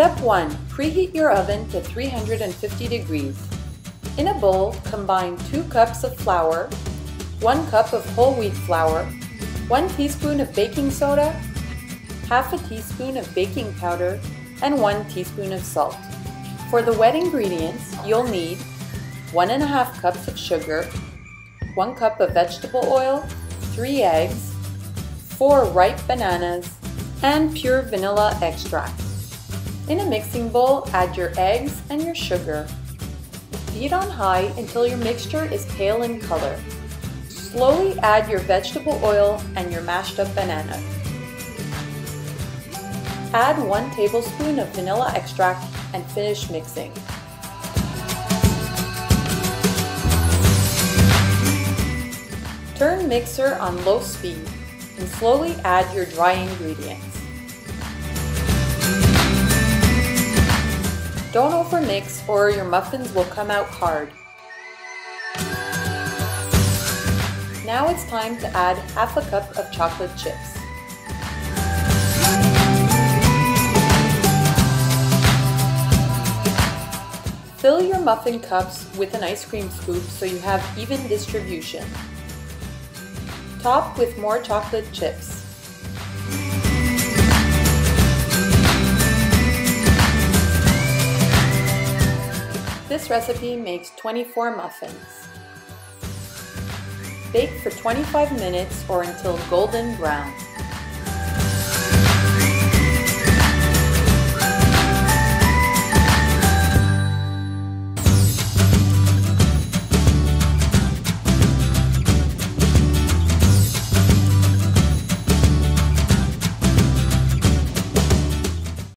Step 1. Preheat your oven to 350 degrees. In a bowl, combine 2 cups of flour, 1 cup of whole wheat flour, 1 teaspoon of baking soda, half a teaspoon of baking powder, and 1 teaspoon of salt. For the wet ingredients, you'll need 1 and a half cups of sugar, 1 cup of vegetable oil, 3 eggs, 4 ripe bananas, and pure vanilla extract. In a mixing bowl, add your eggs and your sugar. Beat on high until your mixture is pale in color. Slowly add your vegetable oil and your mashed up banana. Add 1 tablespoon of vanilla extract and finish mixing. Turn mixer on low speed and slowly add your dry ingredients. Don't or your muffins will come out hard. Now it's time to add half a cup of chocolate chips. Fill your muffin cups with an ice cream scoop so you have even distribution. Top with more chocolate chips. This recipe makes 24 muffins. Bake for 25 minutes or until golden brown.